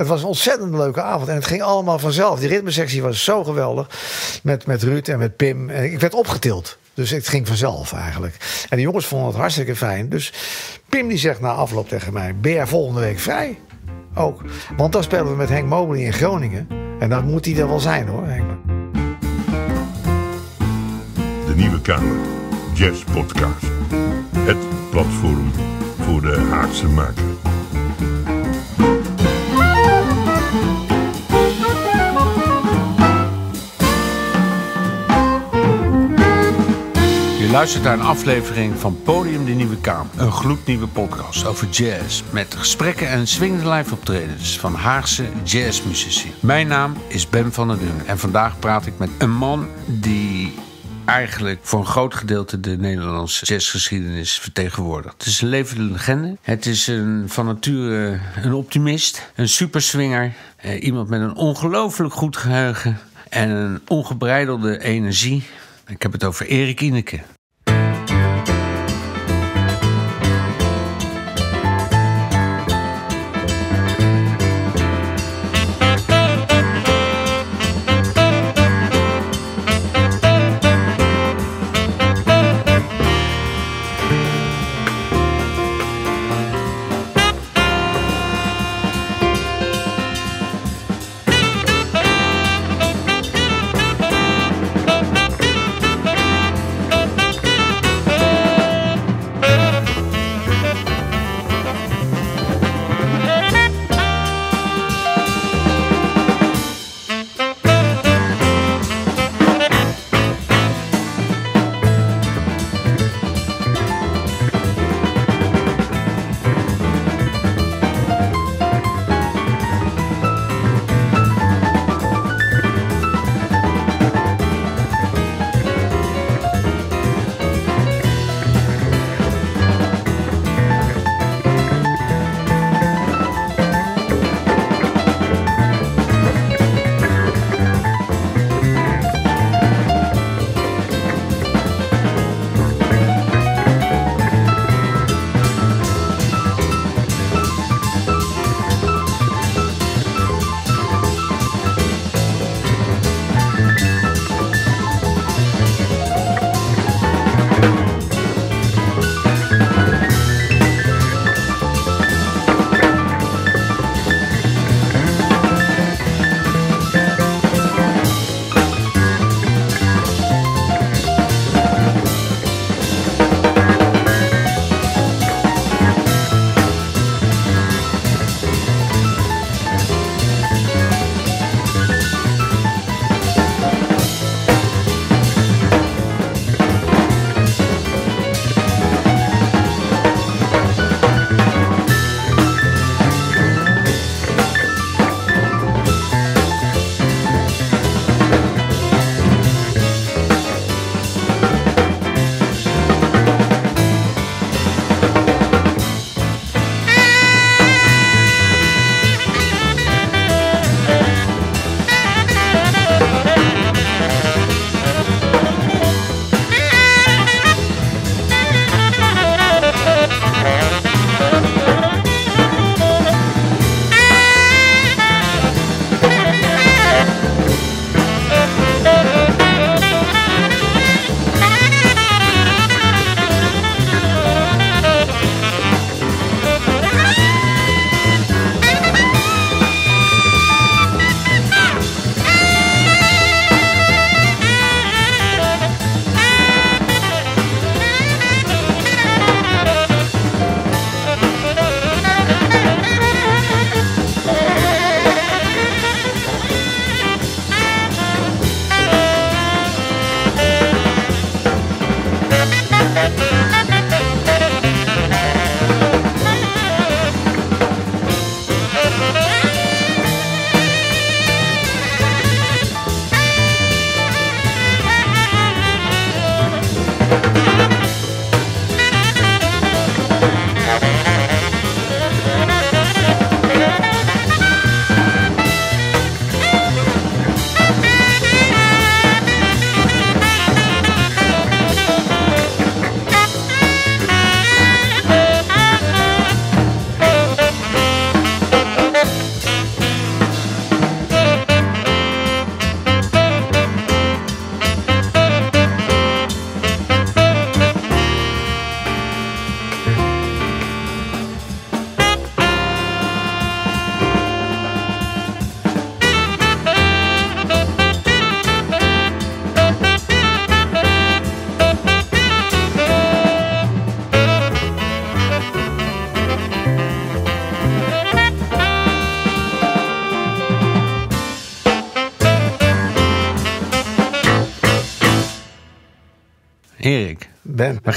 Het was een ontzettend leuke avond. En het ging allemaal vanzelf. Die ritmesectie was zo geweldig. Met, met Ruud en met Pim. En ik werd opgetild. Dus het ging vanzelf eigenlijk. En de jongens vonden het hartstikke fijn. Dus Pim die zegt na afloop tegen mij... ben jij volgende week vrij? Ook. Want dan spelen we met Henk Mobley in Groningen. En dan moet hij er wel zijn hoor, Henk. De Nieuwe Kamer. Jazz Podcast. Het platform voor de Haagse maker. Je luistert naar een aflevering van Podium de Nieuwe Kamer. Een gloednieuwe podcast over jazz. Met gesprekken en swingende live optredens van Haagse jazzmuzici. Mijn naam is Ben van der Dungen. En vandaag praat ik met een man die eigenlijk voor een groot gedeelte de Nederlandse jazzgeschiedenis vertegenwoordigt. Het is een levende legende. Het is een, van nature een optimist, een superswinger. Eh, iemand met een ongelooflijk goed geheugen en een ongebreidelde energie. Ik heb het over Erik Ineke.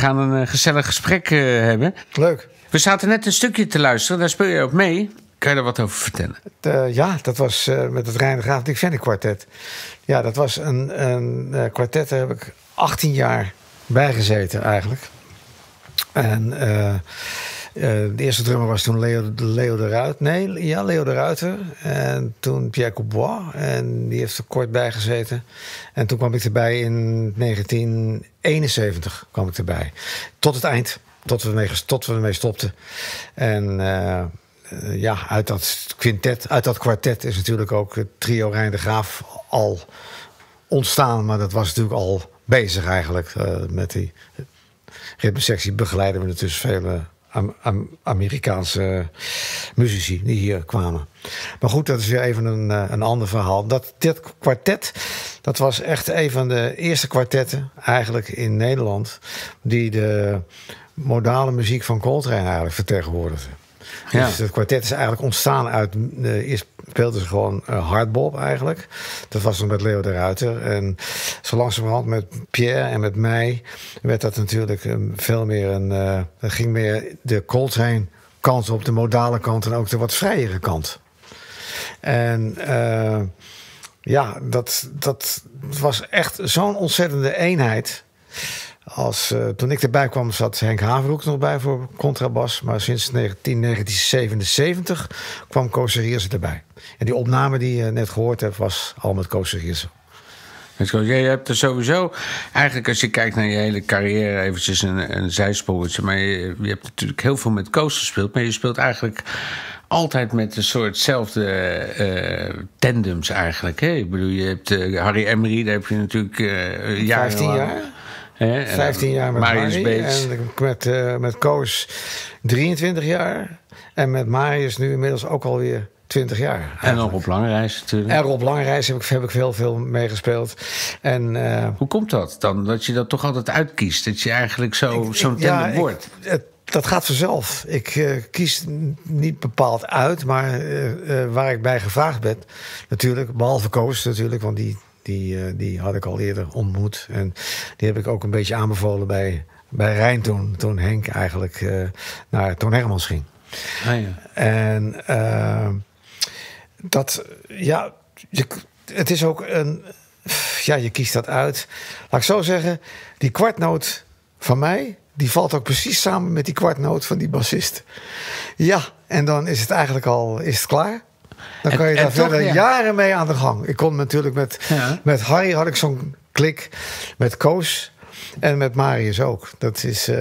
Gaan een eh, gezellig gesprek eh, hebben. Leuk. We zaten net een stukje te luisteren, daar speel je ook mee. Kan je daar wat over vertellen? Eh, ja, dat was met het Reine Graaf Dick Vennik kwartet. Ja, dat was een, een kwartet, daar heb ik 18 jaar bij gezeten eigenlijk. En de eerste drummer was toen Leo, Leo de Ruiter. Nee, ja, Leo de Ruiter. En toen Pierre Coubois. En die heeft er kort bij gezeten. En toen kwam ik erbij in 1971 kwam ik erbij. Tot het eind. Tot we ermee, tot we stopten. En eh, eh, ja, uit dat quintet, uit dat kwartet is natuurlijk ook het trio Rijn de Graaf al ontstaan. Maar dat was natuurlijk al bezig eigenlijk. eh, met die ritmesectie begeleiden we natuurlijk vele Am- Am- Amerikaanse muzici die hier kwamen. Maar goed, dat is weer even een, eh, een ander verhaal. Dat, dit kwartet, dat was echt een van de eerste kwartetten eigenlijk in Nederland... die de modale muziek van Coltrane eigenlijk vertegenwoordigde. Ja. Dus het kwartet is eigenlijk ontstaan uit... eh, eerst speelden ze gewoon eh, hardbop eigenlijk. Dat was dan met Leo de Ruiter. En zo langzamerhand met Pierre en met mij... werd dat natuurlijk eh, veel meer een... eh er ging meer de Coltrane kant op, de modale kant... en ook de wat vrijere kant. En ja, dat, dat was echt zo'n ontzettende eenheid... Als, eh, toen ik erbij kwam zat Henk Haverhoek nog bij voor contrabas. Maar sinds 19, 1977 kwam Koos Riersen erbij. En die opname die je net gehoord hebt was al met Koos Riersen. Je Jij hebt er sowieso, eigenlijk als je kijkt naar je hele carrière, eventjes een, een zijspoortje. Maar je, je hebt natuurlijk heel veel met Koos gespeeld. Maar je speelt eigenlijk altijd met een soortzelfde eh, tandems eigenlijk. Hè? Ik bedoel, je hebt eh, Harry Emery, daar heb je natuurlijk uh, jaren 15 jaar? Hè? En 15 jaar met Marius Beets. en met, eh, met Koos 23 jaar. En met Marius nu inmiddels ook alweer 20 jaar. En eigenlijk. op lange reis natuurlijk. En Rob Langreis heb ik, heb ik heel veel meegespeeld. En eh, Hoe komt dat dan? Dat je dat toch altijd uitkiest? Dat je eigenlijk zo, zo'n ja, ik- wordt? het- dat gaat vanzelf. Ik eh, kies niet bepaald uit, maar waar ik bij gevraagd ben, natuurlijk, behalve Koos natuurlijk, want die, die, eh, die had ik al eerder ontmoet. En die heb ik ook een beetje aanbevolen bij, bij Rijn toen, toen Henk eigenlijk eh, naar Toon Hermans ging. Ah, ja. En eh, dat, ja, je, het is ook een, ja, je kiest dat uit. Laat ik zo zeggen, die kwartnoot van mij, die valt ook precies samen met die kwartnoot van die bassist. Ja, en dan is het eigenlijk al, is het klaar. Dan En- kan je en daar toch, verder ja. jaren mee aan de gang. Ik kon natuurlijk met, Ja. met Harry had ik zo'n klik, met Koos en met Marius ook. Dat, is, eh,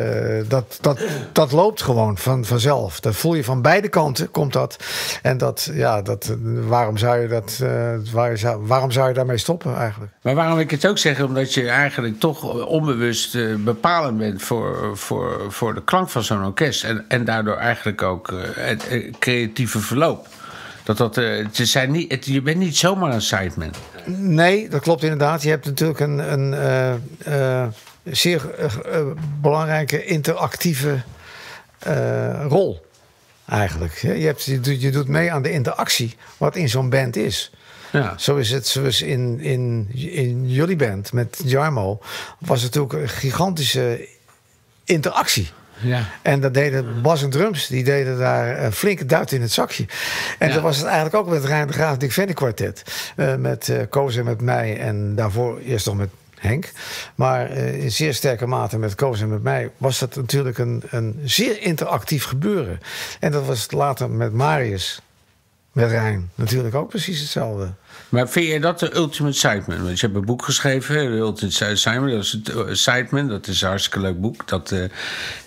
dat, dat, dat loopt gewoon van, vanzelf. Dat voel je van beide kanten, komt dat. En dat, ja, dat, waarom, zou je dat, waar, zou- waarom zou je daarmee stoppen eigenlijk? Maar waarom ik het ook zeg, omdat je eigenlijk toch onbewust eh, bepalend bent voor, voor, voor de klank van zo'n orkest. En, en daardoor eigenlijk ook het creatieve verloop. Dat dat, eh, ze zijn niet, het, je bent niet zomaar een sideman. Nee, dat klopt inderdaad. Je hebt natuurlijk een, een eh, eh, zeer belangrijke interactieve rol. Eigenlijk. Je, hebt, je, doet, je doet mee aan de interactie wat in zo'n band is. Ja. Zo is het zoals in, in, in jullie band met Jarmo. Was het natuurlijk een gigantische interactie. Ja. En dat deden Bas en Drums, die deden daar een flinke duit in het zakje. En Ja. dat was het eigenlijk ook met Rijn de Graaf Dick Vennik kwartet. Eh, met eh Koos en met mij en daarvoor eerst nog met Henk. Maar eh, in zeer sterke mate met Koos en met mij was dat natuurlijk een, een zeer interactief gebeuren. En dat was later met Marius, met Rijn natuurlijk ook precies hetzelfde. Maar vind je dat de ultimate sideman? Want je hebt een boek geschreven, de Ultimate Sideman. Dat is het eh, Sideman, dat is een hartstikke leuk boek. Dat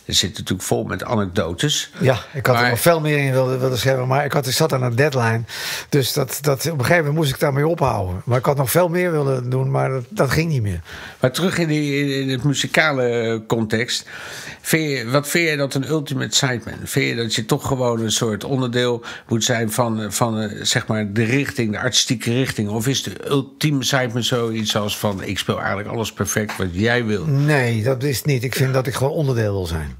eh, zit natuurlijk vol met anekdotes. Ja, ik had Maar- er nog veel meer in willen, willen schrijven, maar ik, had, ik zat aan een deadline. Dus dat, dat, op een gegeven moment moest ik daarmee ophouden. Maar ik had nog veel meer willen doen, maar dat, dat ging niet meer. Maar terug in, die, in- het muzikale context. Vind je, wat vind je dat een ultimate sideman? Vind je dat je toch gewoon een soort onderdeel moet zijn van, van eh, zeg maar de richting, de artistieke richting? Of is de ultieme sideman zoiets als van ik speel eigenlijk alles perfect wat jij wil? Nee, dat is het niet. Ik vind dat ik gewoon onderdeel wil zijn.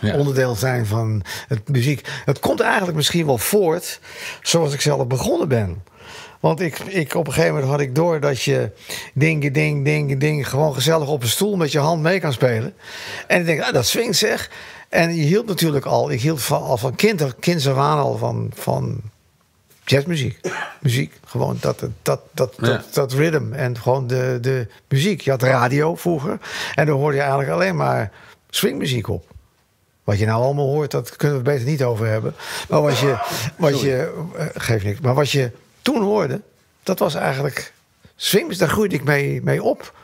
Ja. onderdeel zijn van het muziek. Het komt eigenlijk misschien wel voort zoals ik zelf begonnen ben. Want ik, ik, op een gegeven moment had ik door dat je ding, ding, ding, ding, gewoon gezellig op een stoel met je hand mee kan spelen. En ik denk, ah, dat swingt zeg. En je hield natuurlijk al, ik hield van, al van kind, kinds af aan al van, van jazzmuziek. Muziek, gewoon dat, dat, dat, dat, Ja. dat, dat rhythm en gewoon de, de muziek. Je had radio vroeger en dan hoorde je eigenlijk alleen maar swingmuziek op. Wat je nou allemaal hoort, dat kunnen we het beter niet over hebben. Maar wat je, wat je eh, geeft niks. Maar wat je toen hoorde, dat was eigenlijk swing. Daar groeide ik mee, mee op.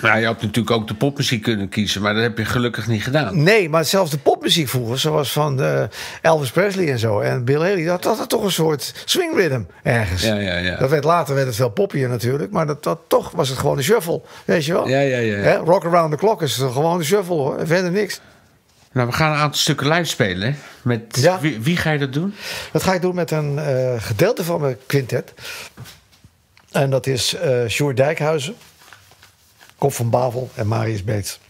Nou, je had natuurlijk ook de popmuziek kunnen kiezen, maar dat heb je gelukkig niet gedaan. Nee, maar zelfs de popmuziek vroeger, zoals van eh, Elvis Presley en zo en Bill Haley, dat dat had toch een soort swing rhythm ergens. Ja, ja, ja. Dat werd later werd het veel poppier natuurlijk, maar dat, dat toch was het gewoon een shuffle, weet je wel? Ja, ja, ja. Hè, Rock around the clock is gewoon een shuffle hoor, verder niks. Nou, we gaan een aantal stukken live spelen. Met Ja. wie, wie ga je dat doen? Dat ga ik doen met een eh, gedeelte van mijn quintet. En dat is eh Sjoerd Dijkhuizen, Kop van Bavel en Marius Beets.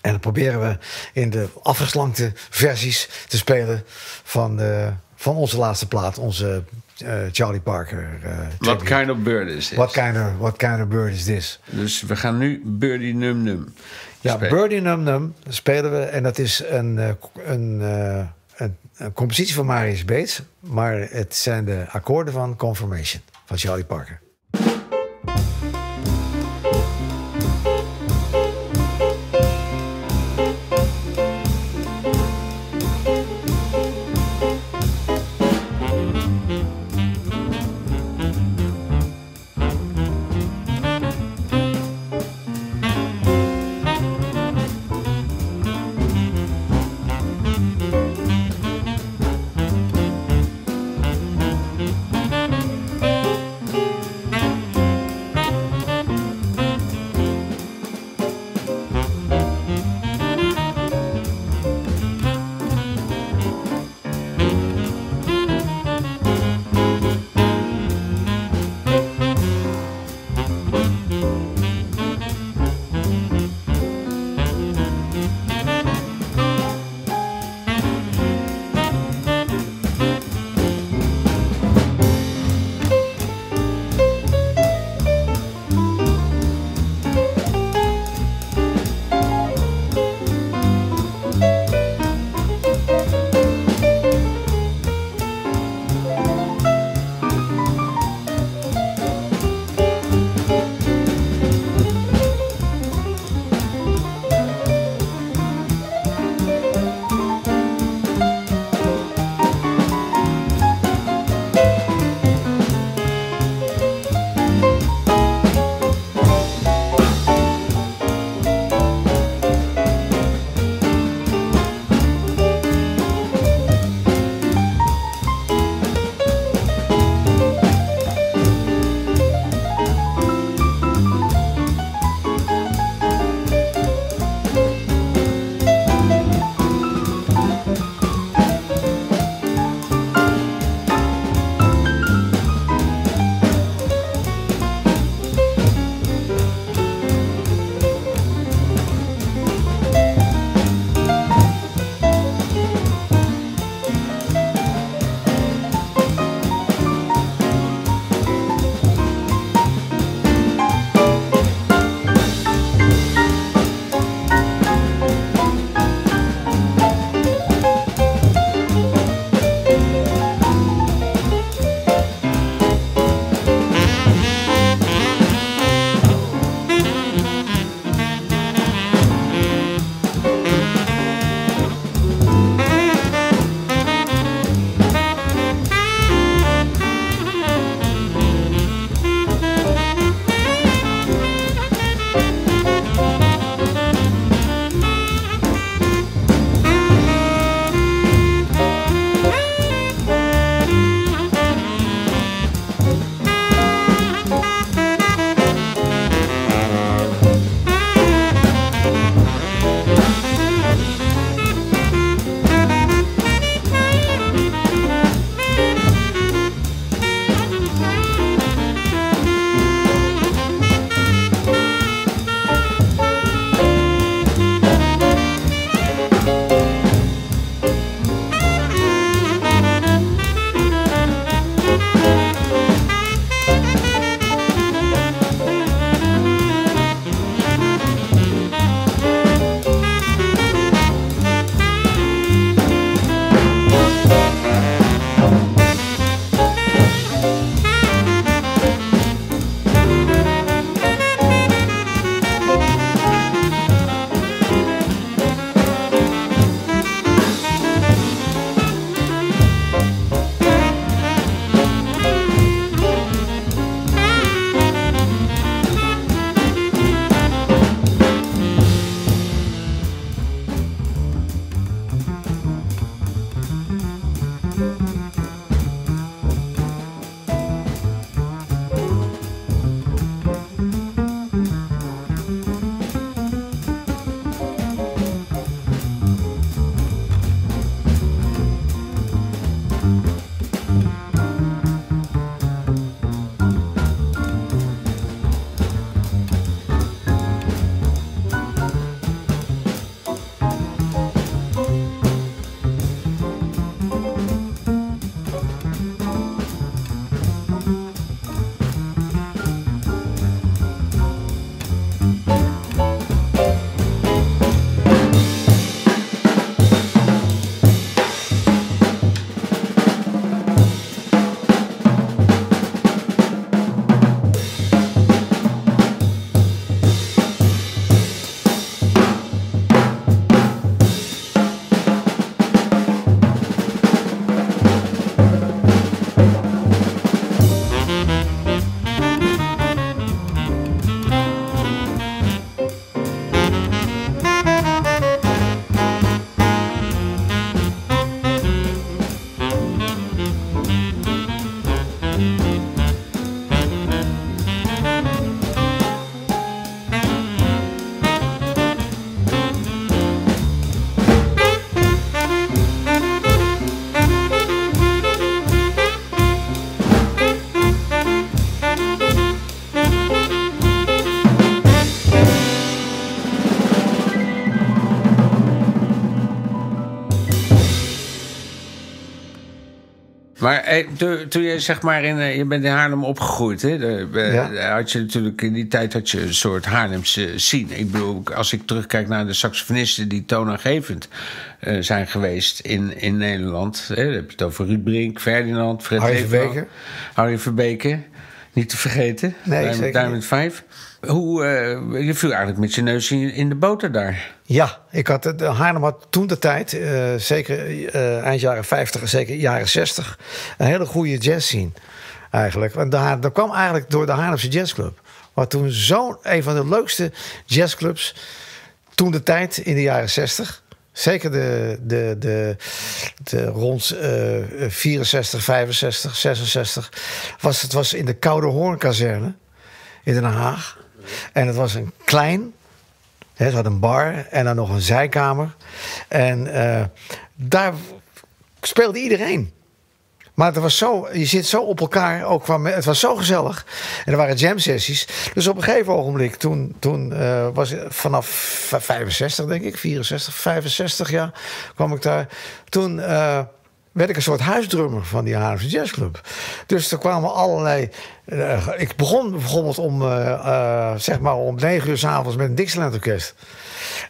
En dan proberen we in de afgeslankte versies te spelen van, de, van onze laatste plaat, onze eh, Charlie Parker. eh, What kind of bird is this? What kind of, what kind of bird is this? Dus we gaan nu Birdie Num Num Ja. Birdie Num Num spelen we. En dat is een, eh, een, eh, een, een compositie van Marius Beets. Maar het zijn de akkoorden van Confirmation van Charlie Parker. Maar eh, toen, toen je zeg maar in, eh, je bent in Haarlem opgegroeid, hè? Eh, Ja. had je natuurlijk in die tijd had je een soort Haarlemse scene. Ik bedoel, als ik terugkijk naar de saxofonisten die toonaangevend zijn geweest in, in Nederland. Hè? Dan heb je het over Ruud Brink, Ferdinand, Fred Harry Verbeke. Harry Verbeke, niet te vergeten. Nee, Diamond, Diamond 5. Hoe, eh, je viel eigenlijk met je neus in, de boter daar. Ja, ik had, het- Haarlem had toen de tijd, eh, zeker eh, eind jaren 50 en zeker jaren 60, een hele goede jazz scene eigenlijk. Want daar, dat kwam eigenlijk door de Haarlemse Jazzclub. Wat toen zo'n een van de leukste jazzclubs toen de tijd in de jaren 60. Zeker de, de, de, de rond eh 64, 65, 66. Was, het was in de Koude Hoornkazerne in Den Haag. En het was een klein, Hè, had een bar en dan nog een zijkamer. En eh, daar speelde iedereen. Maar het was zo, je zit zo op elkaar, ook qua, het was zo gezellig. En er waren jam sessies. Dus op een gegeven ogenblik, toen, toen eh, was vanaf v- 65 denk ik, 64, 65 jaar, kwam ik daar. Toen eh, werd ik een soort huisdrummer van die Haarlemse Jazzclub. Dus er kwamen allerlei... eh, ik begon bijvoorbeeld om, zeg maar om negen uur s'avonds met een Dixieland orkest.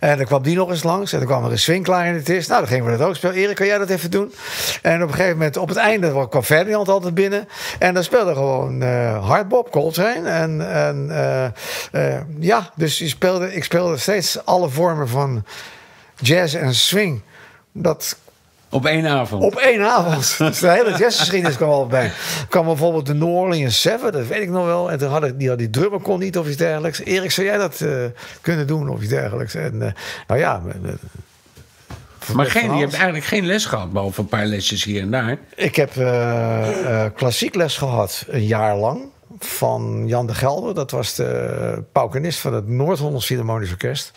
En dan kwam die nog eens langs. En dan kwam er een swingklaar in het is. Nou, dan gingen we dat ook spelen. Erik, kan jij dat even doen? En op een gegeven moment, op het einde, kwam Ferdinand altijd binnen. En dan speelde gewoon eh hardbop, Coltrane. En, en eh, eh, ja, dus je speelde, ik speelde steeds alle vormen van jazz en swing. Dat Op één avond. op één avond. Dus de hele jazzgeschiedenis kwam al bij. Er kwam bijvoorbeeld de New Orleans Seven, dat weet ik nog wel. En toen had ik, die, had die drummer kon niet of iets dergelijks. Erik, zou jij dat eh, kunnen doen of iets dergelijks? En eh, nou ja... eh, maar geen, je hebt eigenlijk geen les gehad, behalve een paar lesjes hier en daar. Ik heb klassiek les gehad, een jaar lang. Van Jan de Gelder. Dat was de paukenist van het Noord-Hollands Philharmonisch Orkest.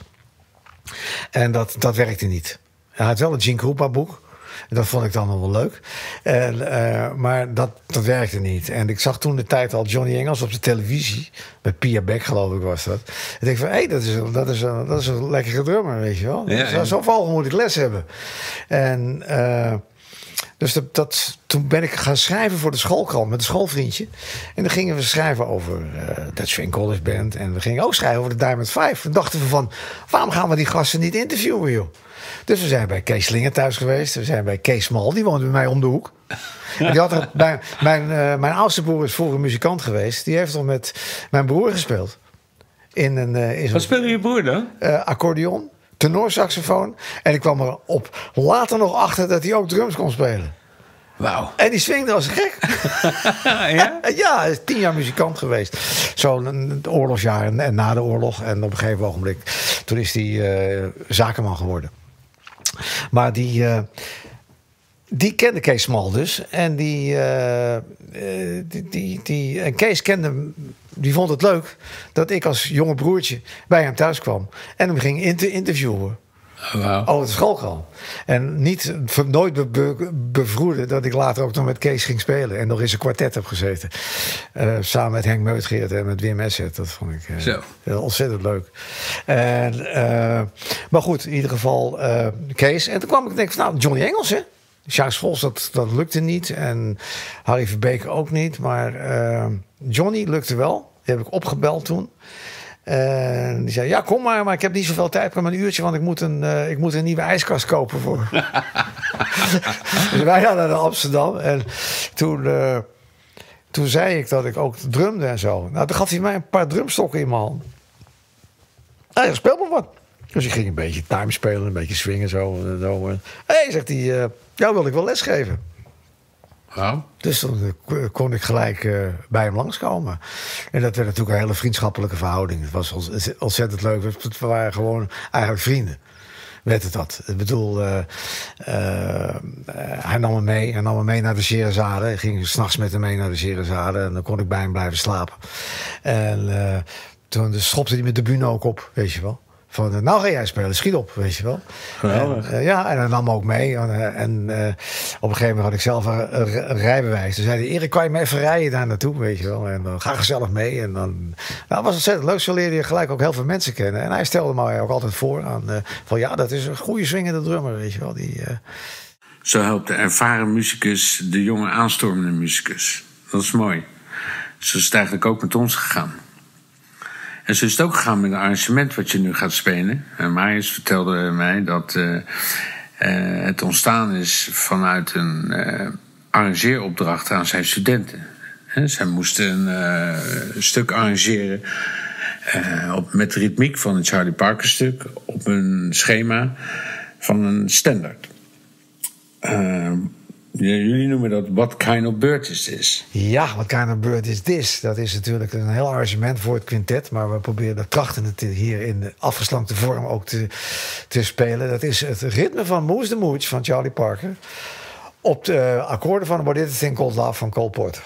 En dat, dat werkte niet. Hij had wel een Gene boek. En Dat vond ik dan nog wel leuk. En, eh, maar dat, dat werkte niet. En ik zag toen de tijd al Johnny Engels op de televisie. Met Pia Beck, geloof ik, was dat. En ik van, hé, hey, dat, is, een- dat, is een, dat is een lekkere drummer, weet je wel. Ja, Zo- ja. Zo vogel moet ik les hebben. En... eh, dus dat, dat, toen ben ik gaan schrijven voor de schoolkrant met een schoolvriendje. En dan gingen we schrijven over eh dat Swing College Band. En we gingen ook schrijven over de Diamond Five. Toen dachten we van, waarom gaan we die gasten niet interviewen, joh? Dus we zijn bij Kees Slinger thuis geweest. We zijn bij Kees Smal, die woonde bij mij om de hoek. En die had er, bij, mijn, eh, mijn oudste broer is vroeger muzikant geweest. Die heeft al met mijn broer gespeeld. In een, eh, in Wat speelde je broer dan? eh, accordeon, tenorsaxofoon. En ik kwam er op later nog achter dat hij ook drums kon spelen. Wauw. En die swingde als gek. ja? ja, is tien jaar muzikant geweest. Zo'n oorlogsjaar en, en na de oorlog. En op een gegeven ogenblik, toen is hij zakenman geworden. Maar die, eh, die kende Kees Smal dus. En die, eh, eh, die, die, die, en Kees kende, die vond het leuk dat ik als jonge broertje bij hem thuis kwam. En hem ging inter- interviewen. Oh, het schoolkrant. En niet, nooit be, be- bevroeden dat ik later ook nog met Kees ging spelen. En nog eens een kwartet heb gezeten. Eh, samen met Henk Meutgeert en met Wim Esset. Dat vond ik eh, Zo. ontzettend leuk. En, eh, maar goed, in ieder geval Kees. En toen kwam ik denk van, nou, Johnny Engels, hè? Jacques Vols, dat, dat lukte niet. En Harry Verbeek ook niet. Maar Johnny lukte wel. Die heb ik opgebeld toen. En die zei, ja, kom maar, maar ik heb niet zoveel tijd. Kom maar een uurtje, want ik moet een, eh, ik moet een nieuwe ijskast kopen voor. dus wij gaan naar Amsterdam. En toen, eh, toen zei ik dat ik ook drumde en zo. Nou, toen gaf hij mij een paar drumstokken in mijn hand. Nou, ja, speel maar wat. Dus ik ging een beetje time spelen, een beetje swingen zo. En zo. Hé, hey, zegt hij, eh, jou wil ik wel lesgeven. Dus toen eh, kon ik gelijk eh, bij hem langskomen. En dat werd natuurlijk een hele vriendschappelijke verhouding. Het was ontz- ontzettend leuk. We waren gewoon eigenlijk vrienden. Werd het dat. Ik bedoel, eh, eh, hij nam me mee. Hij nam me mee naar de Sherazade. Hij ging s'nachts met hem mee naar de Sherazade. En dan kon ik bij hem blijven slapen. En eh, toen schopte hij met de bühne ook op, weet je wel. Van, eh, nou ga jij spelen, schiet op, weet je wel. En, eh, ja, en hij nam ook mee. En, eh, en op een gegeven moment had ik zelf een, een- een rijbewijs. Toen zei hij, Erik, kan je me even rijden daar naartoe, weet je wel. En dan ga gezellig mee. En dan, nou, dat was ontzettend leuk. Zo leerde je gelijk ook heel veel mensen kennen. En hij stelde mij ook altijd voor aan, van ja, dat is een goede swingende drummer, weet je wel. Die, Zo helpt de ervaren muzikus de jonge aanstormende muzikus. Dat is mooi. Zo is het eigenlijk ook met ons gegaan. En zo is het ook gegaan met het arrangement wat je nu gaat spelen. En Marius vertelde mij dat uh, uh, het ontstaan is vanuit een uh, arrangeeropdracht aan zijn studenten. He, zij moesten een stuk arrangeren op, met de ritmiek van een Charlie Parker stuk op een schema van een standaard. Jullie noemen dat What Kind of Bird Is This? Ja, What Kind of Bird Is This? Dat is natuurlijk een heel arrangement voor het quintet. Maar we proberen de het hier in de afgeslankte vorm ook te, te spelen. Dat is het ritme van Moose the Mooch van Charlie Parker. Op de akkoorden van What Is Thing Called Love van Cole Porter.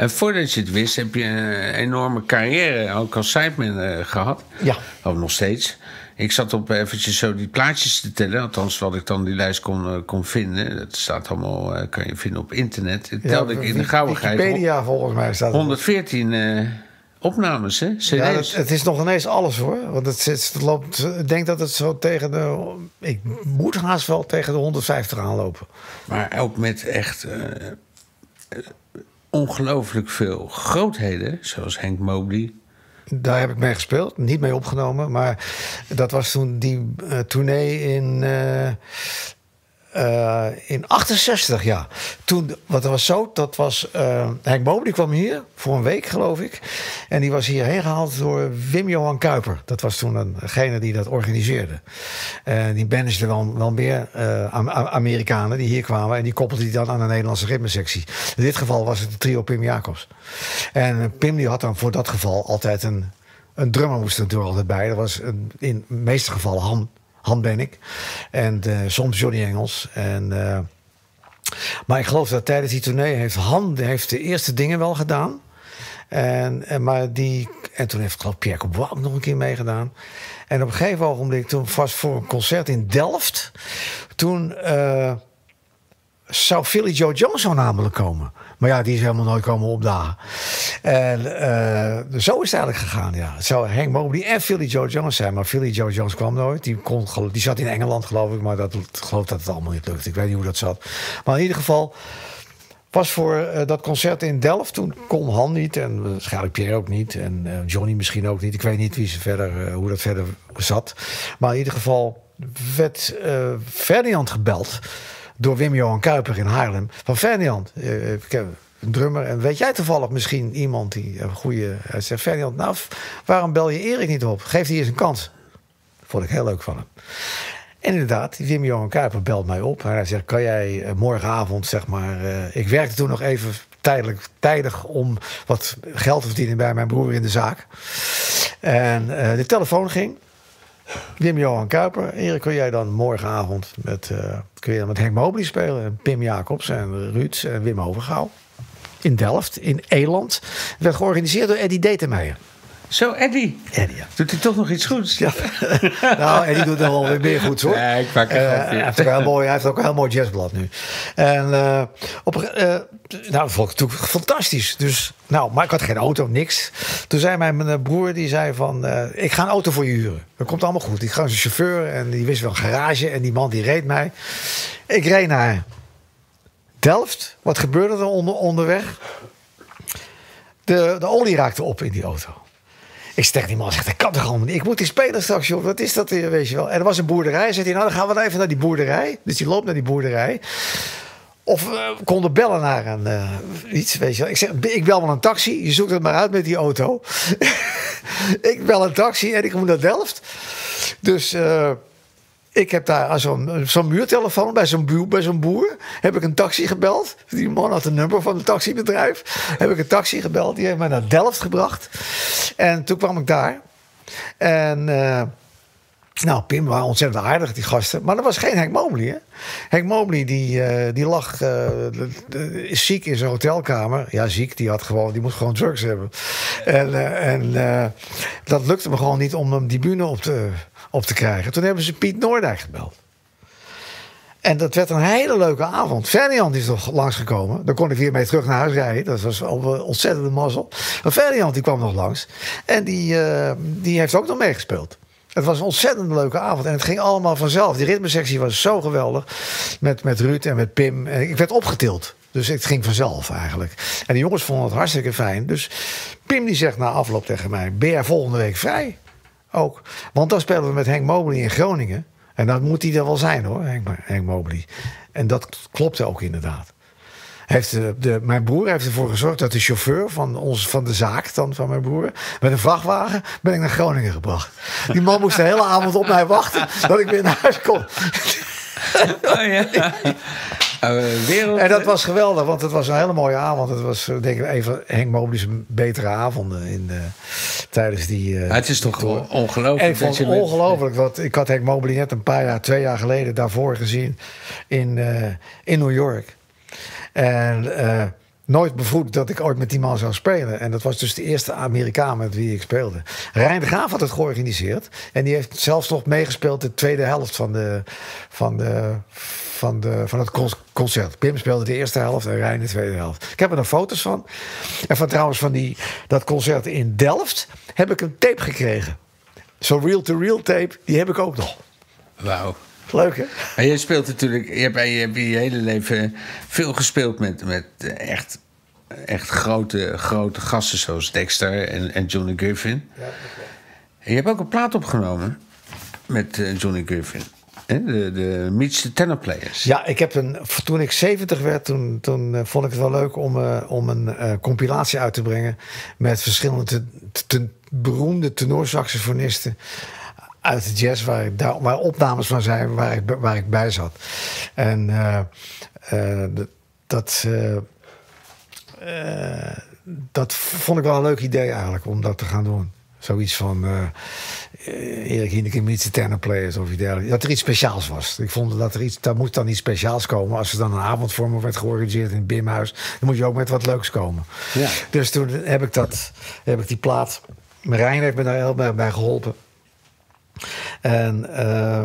En voordat je het wist, heb je een enorme carrière ook als sideman eh, gehad. Ja. Of nog steeds. Ik zat op eventjes zo die plaatjes te tellen. Althans, wat ik dan die lijst kon, eh, kon vinden. Dat staat allemaal, eh, kan je vinden op internet. Dat telde ik in de gauwigheid. Wikipedia volgens mij staat het. 114 eh, opnames, hè? CD's. Ja, het, het is nog ineens alles hoor. Want het, het loopt, ik denk dat het zo tegen de. Ik moet haast wel tegen de 150 aanlopen. Maar ook met echt ongelooflijk veel grootheden. Zoals Henk Mobley. Daar heb ik mee gespeeld, niet mee opgenomen. Maar dat was toen die eh, tournee in. eh, eh, in 68, ja. Toen, wat was zo, dat was... eh Henk Boom, die kwam hier voor een week, geloof ik. En die was hierheen gehaald door Wim-Johan Kuiper. Dat was toen degene die dat organiseerde. En die managede wel, wel meer eh, Am- Am- Amerikanen die hier kwamen... en die koppelde die dan aan de Nederlandse ritmesectie. In dit geval was het de trio Pim Jacobs. En Pim die had dan voor dat geval altijd een... Een drummer moest er natuurlijk altijd bij. Dat was een, in de meeste gevallen Han, Han ben ik. En eh, soms Johnny Engels. En, eh, maar ik geloof dat tijdens die tournee heeft Han heeft de eerste dingen wel gedaan. En, en, maar die, en toen heeft geloof Pierre Coubois ook nog een keer meegedaan. En op een gegeven ogenblik, toen vast voor een concert in Delft... toen eh, zou Philly Joe Jones zo namelijk komen. Maar ja, die is helemaal nooit komen opdagen. En eh, zo is het eigenlijk gegaan, ja. Het zou Hank Mobley en Philly Joe Jones zijn. Maar Philly Joe Jones kwam nooit. Die, kon, die zat in Engeland, geloof ik. Maar dat, ik geloof dat het allemaal niet lukt. Ik weet niet hoe dat zat. Maar in ieder geval was voor eh, dat concert in Delft. Toen kon Han niet en waarschijnlijk Pierre ook niet. En eh, Johnny misschien ook niet. Ik weet niet wie ze verder, eh, hoe dat verder zat. Maar in ieder geval werd eh, Ferdinand gebeld door Wim-Johan Kuiper in Haarlem. Van Ferdinand, eh, ik heb een drummer. En weet jij toevallig misschien iemand die een goede... Hij zegt, Ferdinand, nou, waarom bel je Erik niet op? Geef die eens een kans. Vond ik heel leuk van hem. En inderdaad, Wim-Johan Kuiper belt mij op. Hij zegt, kan jij eh, morgenavond, zeg maar... eh, ik werkte toen nog even tijdelijk, tijdig om wat geld te verdienen bij mijn broer in de zaak. En eh, de telefoon ging. Wim-Johan Kuiper. Erik, kun jij dan morgenavond met, eh, kun je dan met Henk Mobley spelen? En Pim Jacobs en Ruud en Wim Overgouw. In Delft, in Eland. Het werd georganiseerd door Eddie Detemeijer. Zo, Eddie. Eddie, ja. Doet hij toch nog iets goeds? Ja. nou, en die doet nog wel weer meer goed hoor. Ja, ik maak een Eh, grapje. hij, heeft ook een heel mooi, hij heeft ook een heel mooi jazzblad nu. En eh, op, eh, nou, dat vond ik natuurlijk fantastisch. Dus, nou, maar ik had geen auto, niks. Toen zei mijn broer, die zei van, eh, ik ga een auto voor je huren. Dat komt allemaal goed. Ik ga een chauffeur en die wist wel een garage en die man die reed mij. Ik reed naar Delft. Wat gebeurde er onder, onderweg? De, de olie raakte op in die auto. Ik stek die man en zeg, dat kan toch allemaal niet? Ik moet die spelen straks, joh. Wat is dat weet je wel? En er was een boerderij. Zegt hij, nou, dan gaan we even naar die boerderij. Dus die loopt naar die boerderij. Of we konden bellen naar een, eh, iets, weet je wel. Ik zeg, ik bel wel een taxi. Je zoekt het maar uit met die auto. ik bel een taxi en ik moet naar Delft. Dus... eh, ik heb daar zo'n zo'n muurtelefoon bij zo'n boer, bij zo'n boer. Heb ik een taxi gebeld. Die man had een nummer van een taxibedrijf. Heb ik een taxi gebeld. Die heeft mij naar Delft gebracht. En toen kwam ik daar. En eh, nou, Pim waren ontzettend aardig, die gasten. Maar er was geen Henk Mobley, hè? Henk Mobley, die, eh, die lag eh, ziek in zijn hotelkamer. Ja, ziek, die, had gewoon, die moest gewoon drugs hebben. En, en dat lukte me gewoon niet om hem die bühne op te, op te krijgen. Toen hebben ze Piet Noordijk gebeld. En dat werd een hele leuke avond. Ferdinand is nog langsgekomen. Dan kon ik weer mee terug naar huis rijden. Dat was een ontzettende mazzel. Maar Ferdinand die kwam nog langs. En die, eh, die heeft ook nog meegespeeld. Het was een ontzettend leuke avond. En het ging allemaal vanzelf. Die ritmesectie was zo geweldig. Met, met Ruud en met Pim. En ik werd opgetild. Dus het ging vanzelf eigenlijk. En de jongens vonden het hartstikke fijn. Dus Pim die zegt na afloop tegen mij... Ben jij volgende week vrij? Ook. Want dan spelen we met Henk Mobley in Groningen. En dat moet hij er wel zijn hoor, Henk, Henk Mobley. En dat klopte ook inderdaad. Heeft de, de, mijn broer heeft ervoor gezorgd dat de chauffeur van, ons, van de zaak, dan van mijn broer, met een vrachtwagen ben ik naar Groningen gebracht. Die man moest de hele avond op mij wachten dat ik weer naar huis kon. Oh ja. Uh, wereld... En dat was geweldig, want het was een hele mooie avond. Het was eh, denk ik een van Henk Mobley's betere avonden in, uh, tijdens die. Uh, het is toch ongelooflijk. En ik vond het ongelooflijk, want ik had Henk Mobley net een paar jaar, twee jaar geleden daarvoor gezien in, uh, in New York. En uh, nooit bevroed dat ik ooit met die man zou spelen. En dat was dus de eerste Amerikaan met wie ik speelde. Rijn de Graaf had het georganiseerd. En die heeft zelfs nog meegespeeld de tweede helft van, de, van, de, van, de, van het con- concert. Pim speelde de eerste helft en Rijn de tweede helft. Ik heb er nog foto's van. En van trouwens van die, dat concert in Delft heb ik een tape gekregen. Zo'n reel-to-reel tape, die heb ik ook nog. Wauw. Leuk hè? En je speelt natuurlijk, je hebt, je hebt je hele leven veel gespeeld met, met echt, echt grote, grote gasten zoals Dexter en, en Johnny Griffin. En je hebt ook een plaat opgenomen met eh, Johnny Griffin. De, de Meets Tenor Players. Ja, ik heb een, toen ik 70 werd, toen, toen eh, vond ik het wel leuk om, eh, om een eh, compilatie uit te brengen met verschillende te, te- beroemde tenorsaxofonisten uit de jazz, waar, ik, waar opnames van zijn, waar ik, waar ik bij zat. En dat, dat vond ik wel een leuk idee eigenlijk, om dat te gaan doen. Zoiets van eh, Erik Hieneke meets the tenor players of iets dergelijks. Dat er iets speciaals was. Ik vond dat er iets, daar moest dan iets speciaals komen. Als er dan een avond voor me werd georganiseerd in het Bimhuis, dan moet je ook met wat leuks komen. Ja. Dus toen heb ik, dat, heb ik die plaat. Marijn heeft me daar heel bij geholpen. En eh,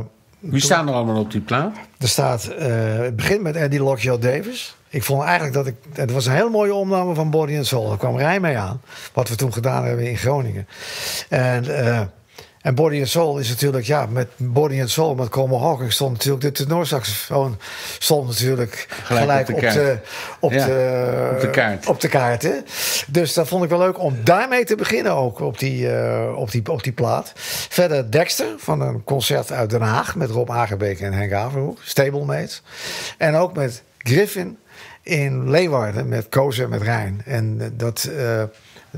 Wie staan er allemaal op die plaat? er staat, eh, het begint met Eddie Lockjaw Davis. Ik vond eigenlijk dat ik. Het was een hele mooie opname van Body and Soul. Daar kwam Rijn mee aan. Wat we toen gedaan hebben in Groningen. En, eh, en Body and Soul is natuurlijk, ja, met Body and Soul, met Como Hawking stond natuurlijk de tenorsaxofoon. Stond natuurlijk gelijk, op de op, kaart. de, op, Ja, de, op de kaart. Op de kaart hè? Dus dat vond ik wel leuk om daarmee te beginnen ook op die, eh, op die, op die plaat. Verder Dexter van een concert uit Den Haag met Rob Agerbeek en Henk Averhoek, Stablemates. En ook met Griffin in Leeuwarden met Koos en met Rijn. En eh, dat, eh,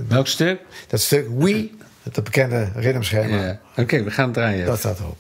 Welk stuk? dat stuk We, het bekende ritmeschema, Ja. Oké, we gaan het draaien. dat staat erop.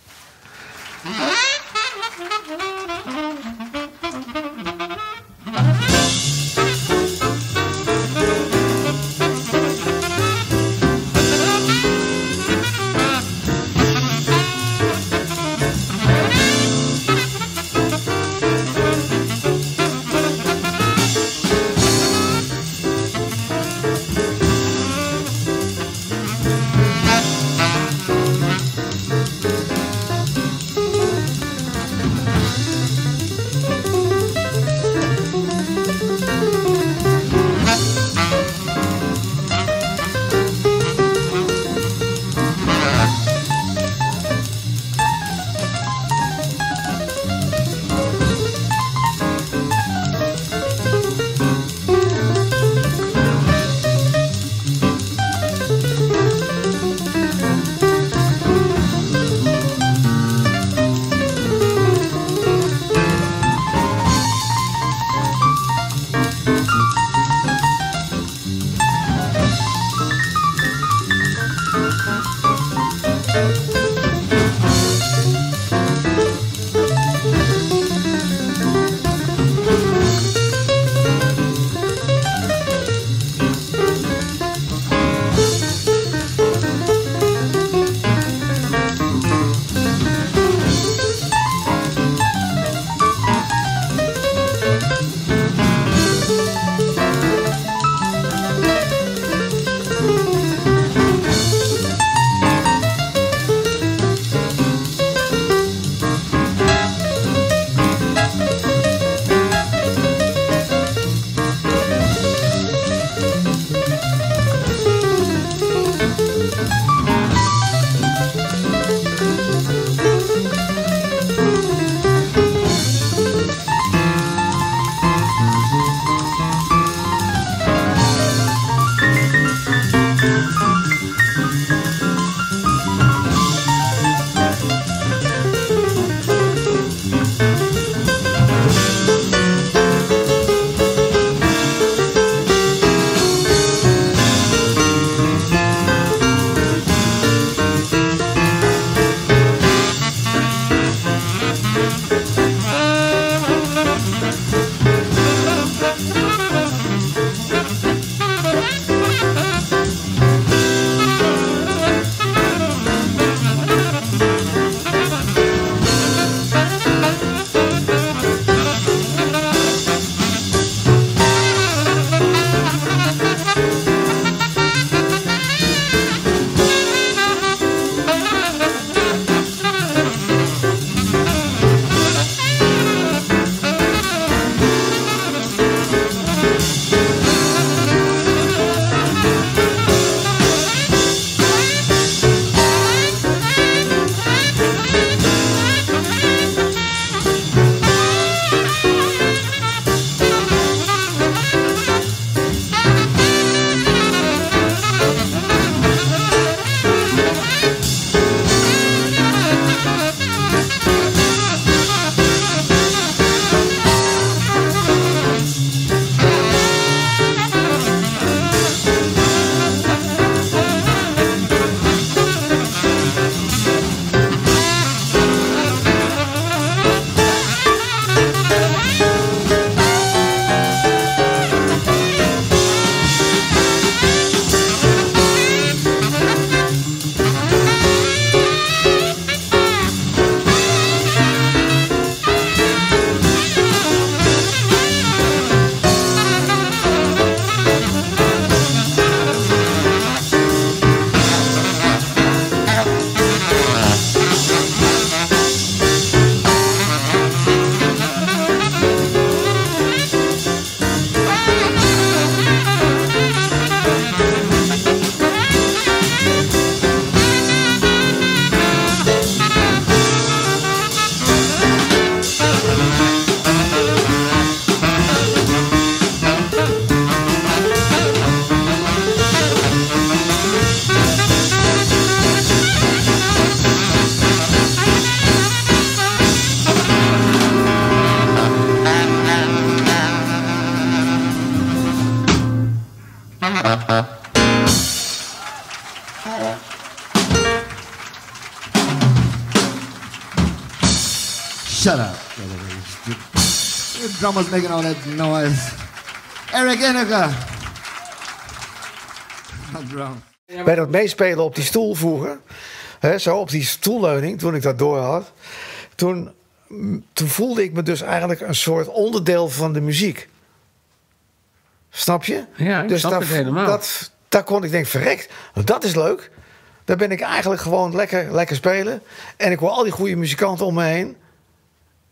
Drummer's making all that noise. Eric drum. Bij dat meespelen op die stoel vroeger, hè, zo op die stoelleuning, toen ik dat door had, toen, toen voelde ik me dus eigenlijk een soort onderdeel van de muziek. Snap je? Ja, ik snap daar, het helemaal. Dat, daar kon ik denken, verrekt, dat is leuk. Daar ben ik eigenlijk gewoon lekker, lekker spelen. En ik hoor al die goede muzikanten om me heen.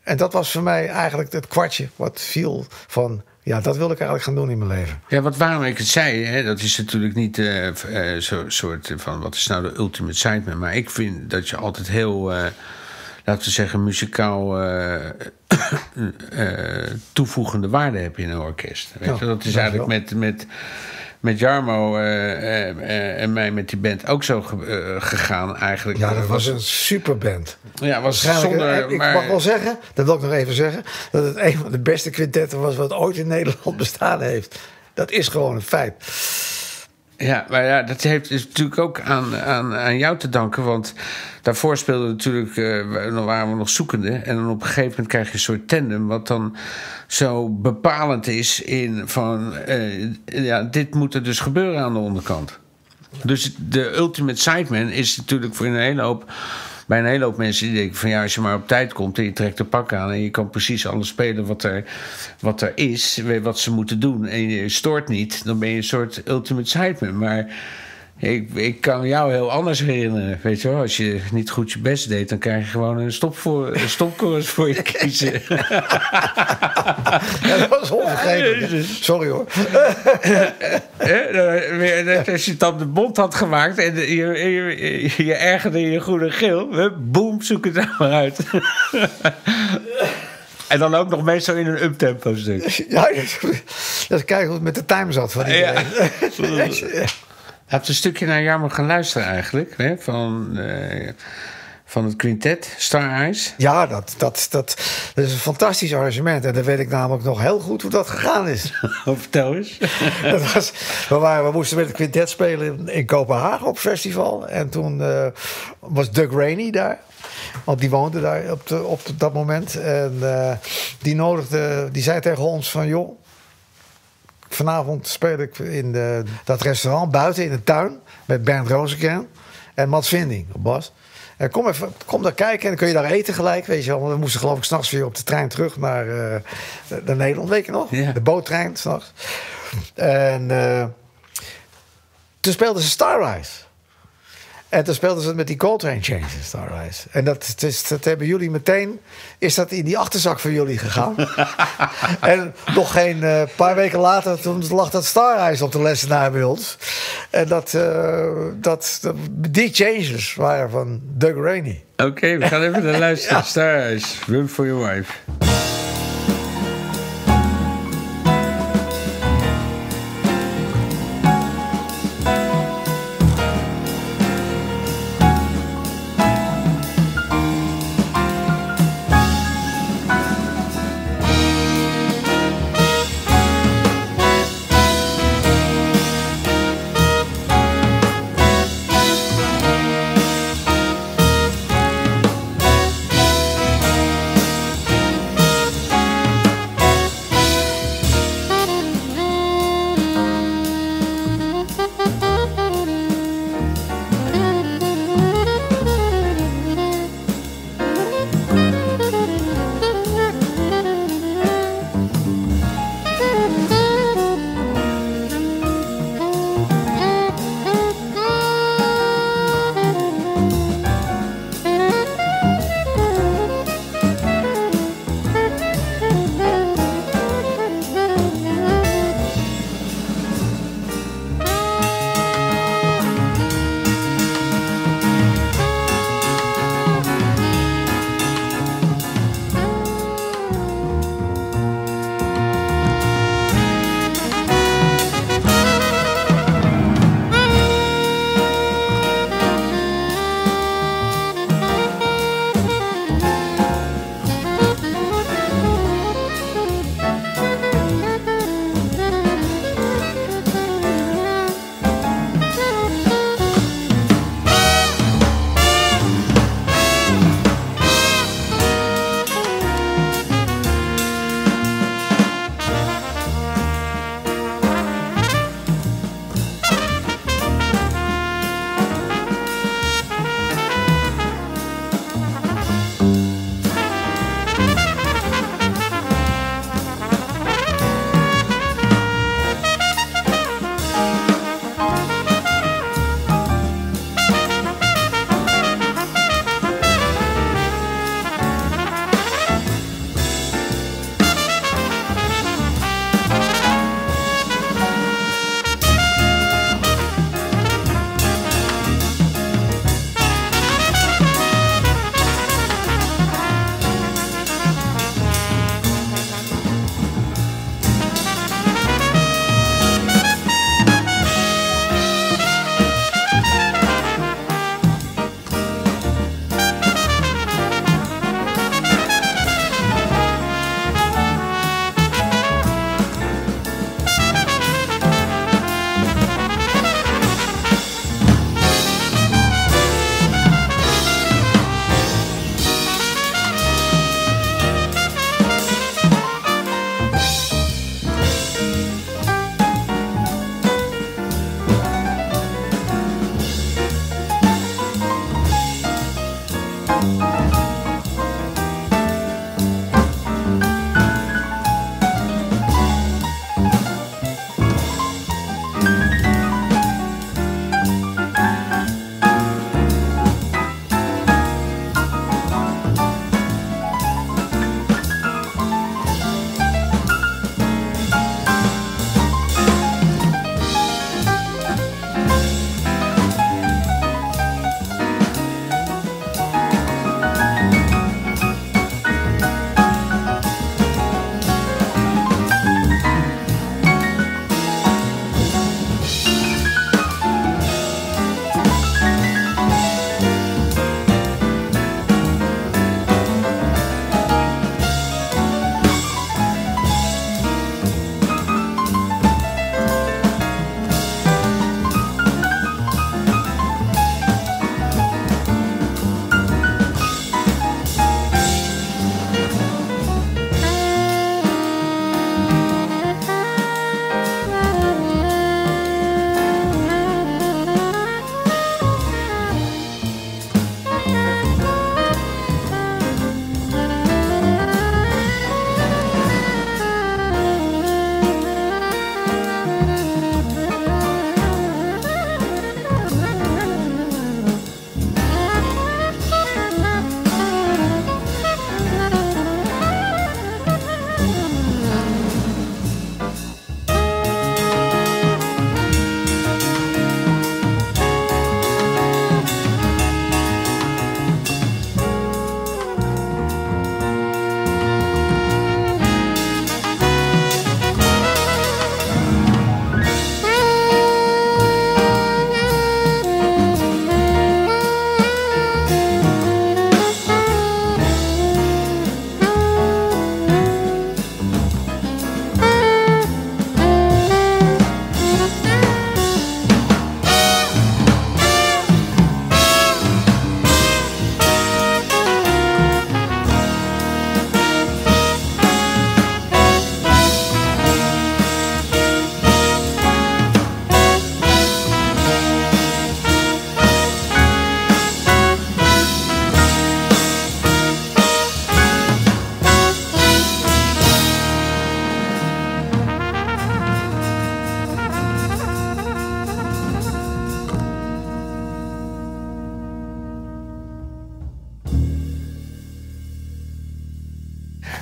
En dat was voor mij eigenlijk het kwartje wat viel van... ja, dat wil ik eigenlijk gaan doen in mijn leven. Ja, wat waarom ik het zei, hè, dat is natuurlijk niet eh, eh, zo'n soort van wat is nou de ultimate sideman. Maar ik vind dat je altijd heel, eh, laten we zeggen, muzikaal toevoegende waarde hebt in een orkest. Weet Ja, je? Dat is eigenlijk wel. met, met, met Jarmo eh, eh, eh, en mij met die band ook zo ge- gegaan eigenlijk. Ja, dat was een superband. ja, was zonder, ik maar, mag wel zeggen, dat wil ik nog even zeggen... dat het een van de beste quintetten was wat ooit in Nederland bestaan heeft. Dat is gewoon een feit. Ja, maar ja, dat heeft is natuurlijk ook aan, aan, aan jou te danken. Want daarvoor speelde natuurlijk, eh, dan waren we nog zoekende. En dan op een gegeven moment krijg je een soort tandem, wat dan zo bepalend is in van, eh, ja, dit moet er dus gebeuren aan de onderkant. Dus de ultimate sideman is natuurlijk voor een hele hoop, bij een hele hoop mensen die denken van ja, als je maar op tijd komt en je trekt een pak aan en je kan precies alles spelen wat er, wat er is, wat ze moeten doen en je stoort niet, dan ben je een soort ultimate sideman. Maar ik, ik kan jou heel anders herinneren. Weet je wel, als je niet goed je best deed, dan krijg je gewoon een, stop voor, een voor je kiezen. Ja, dat was onvergetelijk. Sorry hoor. Dat Als je het op de mond had gemaakt en je, je, je ergerde je groene geel, boem, zoek het nou maar uit. en dan ook nog meestal in een uptempo stuk. Ja, dat kijken hoe het met de time zat van Ja. Hebt een stukje naar Jammer gaan luisteren eigenlijk, hè? Van, eh, van het quintet, Star Eyes. Ja, dat, dat, dat, dat is een fantastisch arrangement. En dan weet ik namelijk nog heel goed hoe dat gegaan is. Vertel eens. dat was, we, waren, we moesten met het quintet spelen in, in Kopenhagen op festival. En toen eh, was Doug Rainey daar. Want die woonde daar op, de, op dat moment. En eh, die nodigde, die zei tegen ons van... joh, vanavond speel ik in de, dat restaurant buiten in de tuin... met Bernd Rozenkern en Mats Vinding op bas. En kom, even, kom daar kijken en dan kun je daar eten gelijk, weet je wel. Want we moesten geloof ik s'nachts weer op de trein terug naar, eh, naar Nederland, weet je nog? Ja. De boottrein s'nachts. En eh, toen speelden ze Starrise. En toen speelden ze het met die Coltrane Changes, Starrise. En dat, het is, dat hebben jullie meteen... Is dat in die achterzak van jullie gegaan. en nog geen eh, paar weken later... toen lag dat Starrise op de lessenaar bij ons. En dat, eh, dat, dat- die changes waren van Doug Rainey. Oké, we gaan even naar luisteren. Star Eyes, Run for Your Wife.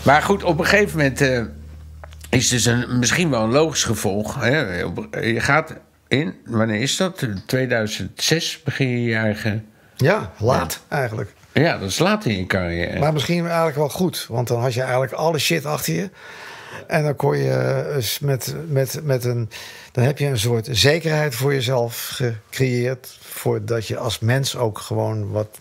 Maar goed, op een gegeven moment eh, is dus een, misschien wel een logisch gevolg. Hè? Je gaat in, wanneer is dat? 2006 begin je je eigen. Ja, laat eigenlijk. Ja, dat is laat in je carrière. Maar misschien eigenlijk wel goed. Want dan had je eigenlijk alle shit achter je. En dan kon je eens met, met, met een. Dan heb je een soort zekerheid voor jezelf gecreëerd. Voordat je als mens ook gewoon wat.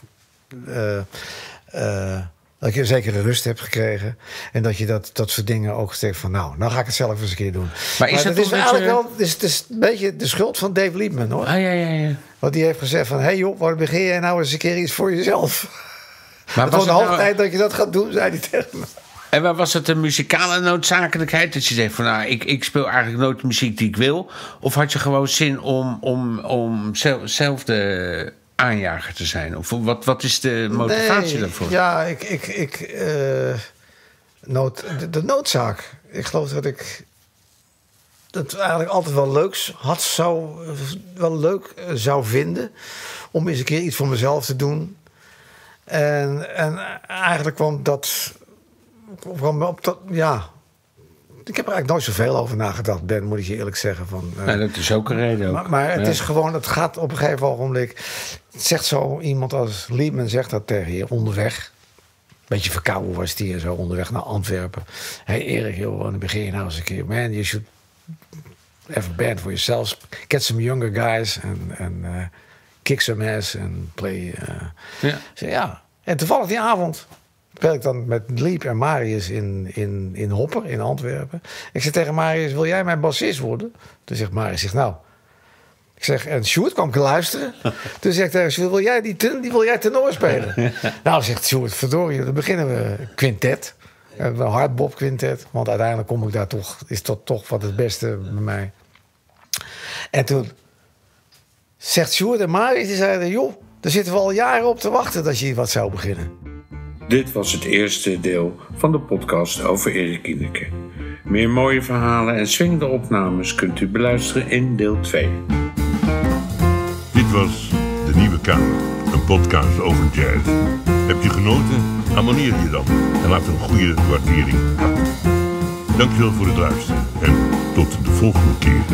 eh, dat je een zekere rust hebt gekregen. En dat je dat, dat soort dingen ook steekt van... nou, nou ga ik het zelf eens een keer doen. Maar is dat is eigenlijk je- wel... Het is, het is een beetje de schuld van Dave Liebman, hoor. Ah ja, ja, ja. Want die heeft gezegd van... hé hey joh, waarom begin jij nou eens een keer iets voor jezelf? Maar het was het de nou- tijd dat je dat gaat doen, zei hij tegen me. En waar was het een muzikale noodzakelijkheid? Dat je zegt van nou, ik, ik speel eigenlijk nooit de muziek die ik wil. Of had je gewoon zin om, om, om zelf, zelf de aanjager te zijn? Of wat, wat is de motivatie Nee, daarvoor? Ja, ik... ik, ik eh, nood, de, de noodzaak. Ik geloof dat ik... dat eigenlijk altijd wel leuks had zou... wel leuk eh, zou vinden... om eens een keer iets voor mezelf te doen. En, en eigenlijk kwam dat... kwam op dat... Ja... Ik heb er eigenlijk nooit zoveel over nagedacht, Ben, moet ik je eerlijk zeggen. Van, eh, dat is ook een reden. Ook. maar, maar het Ja. is gewoon, het gaat op een gegeven ogenblik. Het zegt zo iemand als Liebman zegt dat tegen je onderweg. Beetje verkouden was die en zo onderweg naar Antwerpen. Hé hey Erik, joh, dan begin je nou eens een keer. Man, you should have a band for yourselves. Get some younger guys and, and uh, kick some ass and play. uh. Ja. Ja. En toevallig die avond speel ik dan met Liep en Marius in, in, in Hopper in Antwerpen. Ik zeg tegen Marius, wil jij mijn bassist worden? Toen zegt Marius, zegt, nou... Ik zeg, en Sjoerd kwam ik luisteren. Toen zegt hij, wil jij die, ten, die wil jij tenor spelen? nou, zegt Sjoerd, verdorie, dan beginnen we quintet. Een hardbop quintet. Want uiteindelijk kom ik daar toch, is dat toch wat het beste bij mij. En toen zegt Sjoerd en Marius, die zeiden, joh, daar zitten we al jaren op te wachten dat je wat zou beginnen. Dit was het eerste deel van de podcast over Erik Kieneke. Meer mooie verhalen en swingende opnames kunt u beluisteren in deel 2. Dit was De Nieuwe Kamer, een podcast over jazz. Heb je genoten? Abonneer je dan en laat een goede waardering achter. Dankjewel voor het luisteren en tot de volgende keer.